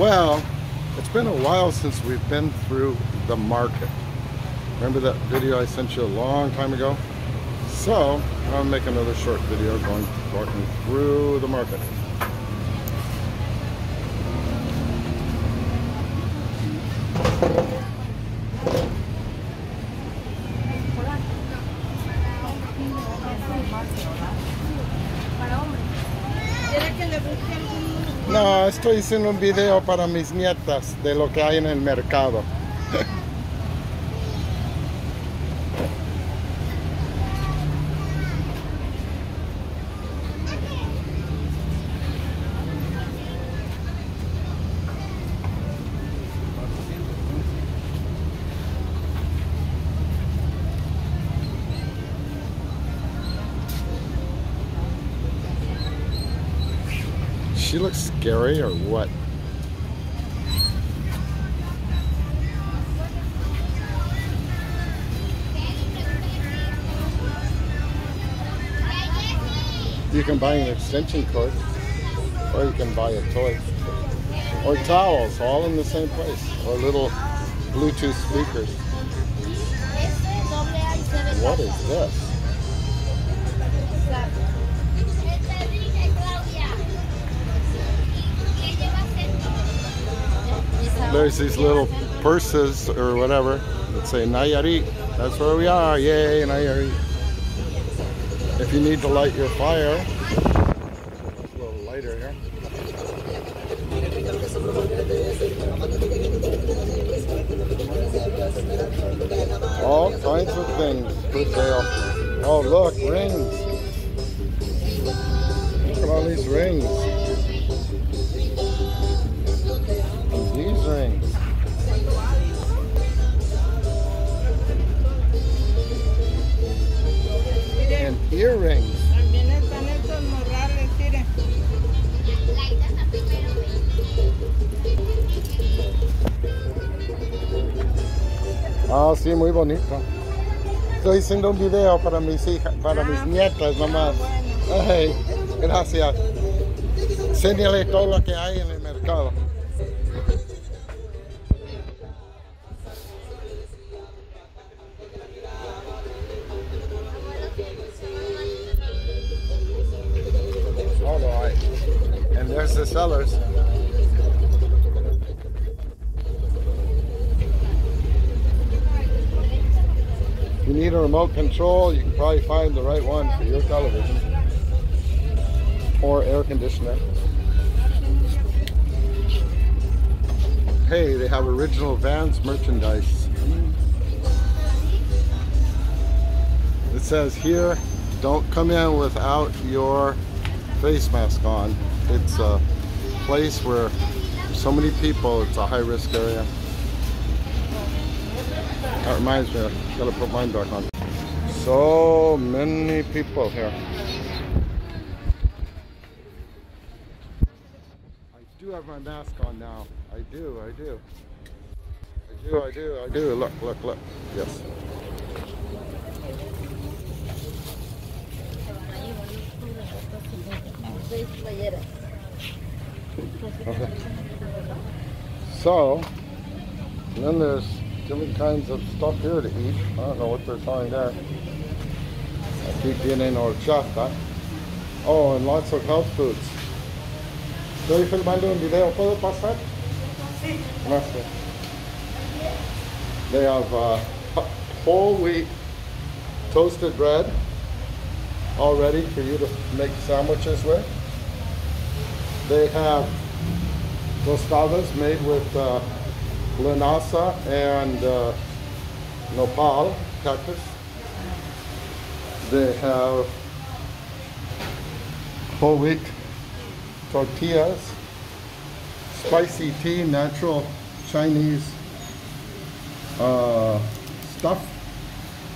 Well, it's been a while since we've been through the market. Remember that video I sent you a long time ago? So, I'll make another short video going walking through the market. Estoy haciendo un video para mis nietas de lo que hay en el mercado. She looks scary or what? You can buy an extension cord or you can buy a toy. Or towels, all in the same place. Or little Bluetooth speakers. What is this? There's these little purses or whatever that say Nayarit. That's where we are. Yay, Nayarit. If you need to light your fire, a little lighter here. All kinds of things for sale. Oh, look, rings. Look at all these rings. Ah, sí, muy bonito. Estoy haciendo un video para mis hijas, para mis nietas nomás. Ay, gracias. Enséñale todo lo que hay en el mercado. All right. And there's the sellers. You need a remote control, you can probably find the right one for your television or air conditioner. Hey, they have original Vans merchandise. It says here, don't come in without your face mask on. It's a place where so many people, it's a high risk area. That reminds me, I gotta put mine back on. So many people here. I do have my mask on now. I do, I do. I do, I do, I do. Look, look, look. Yes. Okay. So, then there's different kinds of stuff here to eat. I don't know what they're calling that. Aquí tienen horchata. Oh, and lots of health foods. Estoy filmando un video. ¿Puedo pasar? Gracias. They have uh, whole wheat toasted bread all ready for you to make sandwiches with. They have tostadas made with uh, linaza and uh, nopal cactus. They have whole wheat tortillas, spicy tea, natural Chinese uh, stuff.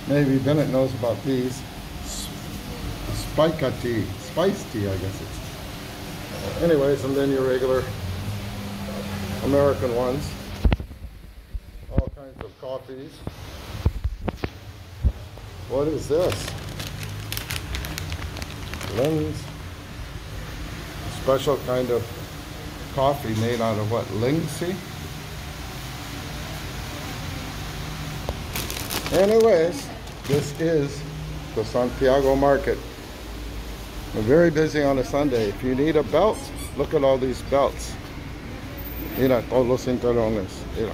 Maybe Bennett knows about these. Spica tea, spice tea, I guess it's. Anyways, and then your regular American ones. Of coffees. What is this? Lens. Special kind of coffee made out of what, linseed? Anyways, this is the Santiago market. We're very busy on a Sunday. If you need a belt, look at all these belts. Mira, todos los cinturones. Mira.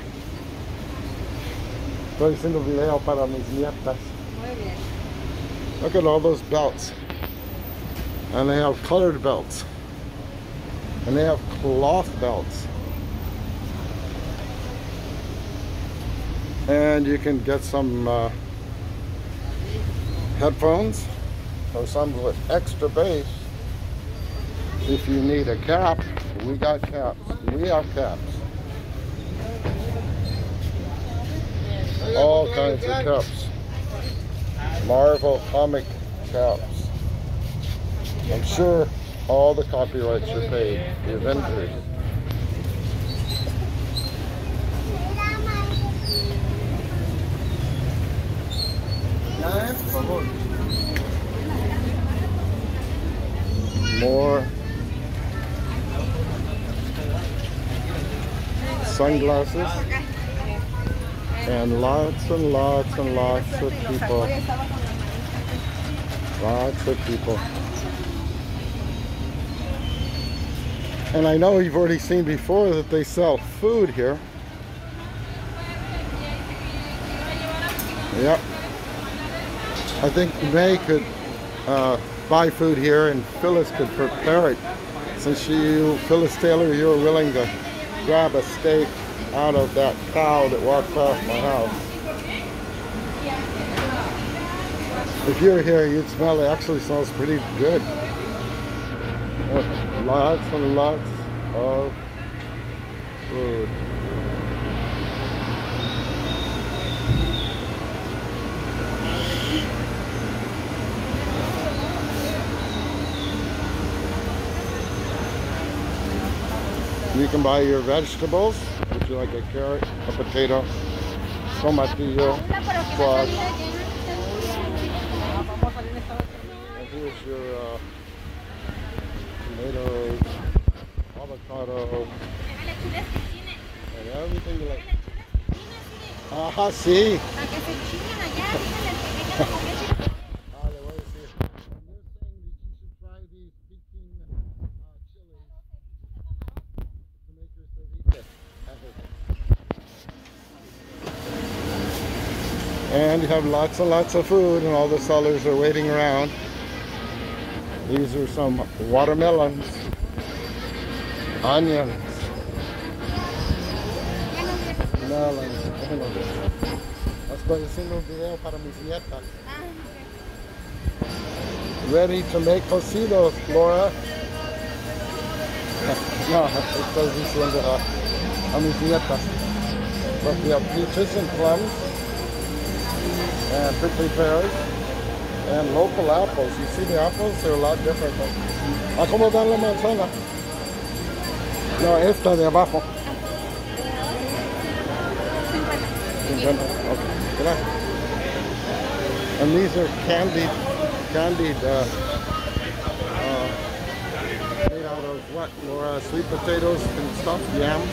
Estoy haciendo video para mis nietas. Muy bien. Look at all those belts. And they have colored belts. And they have cloth belts. And you can get some uh, headphones or some with extra bass. If you need a cap, we got caps. We have caps. All kinds of cups. Marvel comic caps. I'm sure all the copyrights are paid. The Avengers. More sunglasses and lots and lots and lots of people. Lots of people. And I know you've already seen before that they sell food here. Yep. I think May could uh, buy food here and Phyllis could prepare it. Since you, Phyllis Taylor, you're willing to grab a steak out of that cow that walked past my house. If you're here, you'd smell it. Actually smells pretty good. Lots and lots of food. You can buy your vegetables. Would you like a carrot, a potato, tomatillo, squash? And here's your uh, tomatoes, avocado, and everything you like. Ajá, sí. Ah, le voy a decir. And they're saying that you should try these pequin uh, chilies to make your ceviche. And you have lots and lots of food, and all the sellers are waiting around. These are some watermelons, onions, melons. Nietas. Ready to make cocidos, Laura. no, estoy diciendo a, a mis nietas. But we have peaches and plums and prickly pears and local apples. You see the apples? They're a lot different. ¿A cómo dan la manzana? No, esta de abajo. 50. Okay. And these are candied, candied, uh, uh, made out of what, Laura? Sweet potatoes and stuff, yams.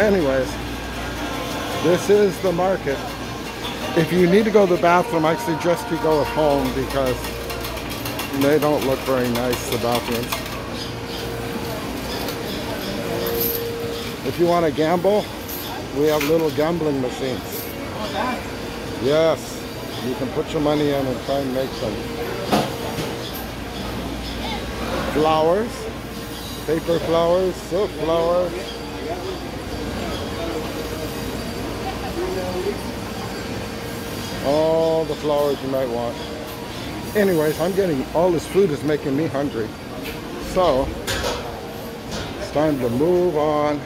Anyways, this is the market. If you need to go to the bathroom, I suggest you go at home because they don't look very nice, the bathrooms. If you want to gamble, we have little gambling machines. Yes, you can put your money in and try and make some. Flowers, paper flowers, silk flowers. All the flowers you might want. Anyways, I'm getting, all this food is making me hungry. So, it's time to move on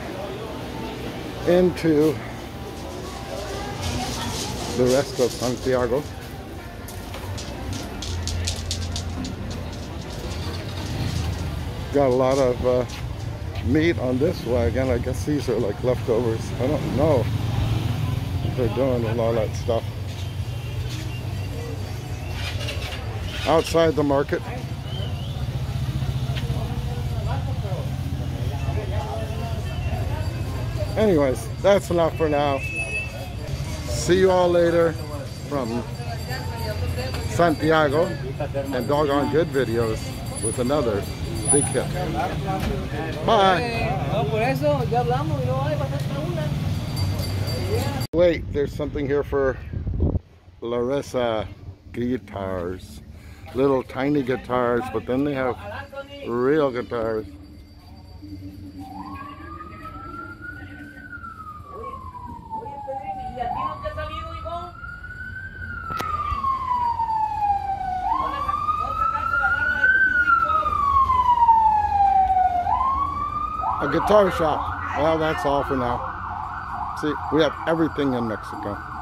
into the rest of Santiago. Got a lot of uh, meat on this wagon. I guess these are like leftovers. I don't know they're doing and all that stuff. outside the market. Anyways, that's enough for now. See you all later from Santiago and doggone good videos with another big hit. Bye. Wait, there's something here for Larissa guitars. Little tiny guitars, but then they have real guitars. A guitar shop. Well, that's all for now. See, we have everything in Mexico.